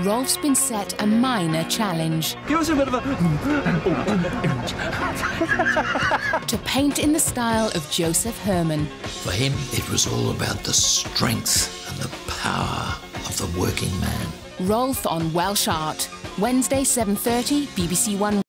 Rolf's been set a minor challenge. Give us a bit of a. to paint in the style of Josef Herman. For him, it was all about the strength and the power of the working man. Rolf on Welsh Art, Wednesday 7:30, BBC One.